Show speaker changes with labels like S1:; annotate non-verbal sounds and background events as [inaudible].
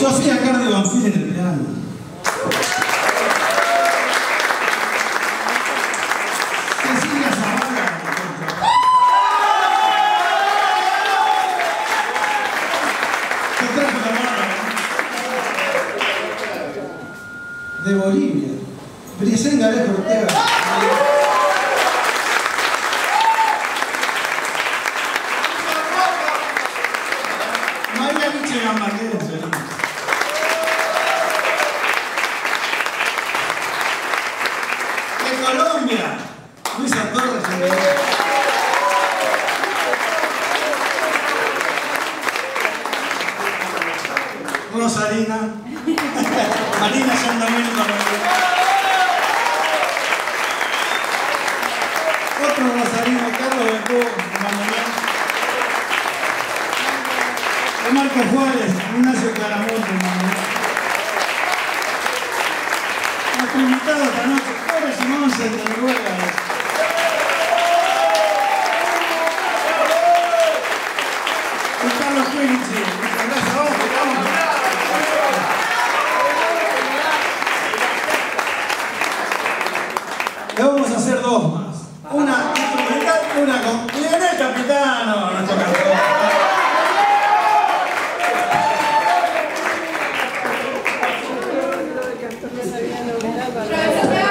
S1: Yo soy a Cardi Banfield en el piano. Cecilia la. De Bolivia. Briseida De Colombia, Luisa Torres. Rosarina. [laughs] Marina San Domingo. Otro rosarino, Carlos de Cuba, Marco Juárez, Ignacio Claramonte, Nuestro invitado esta noche, Obrigada.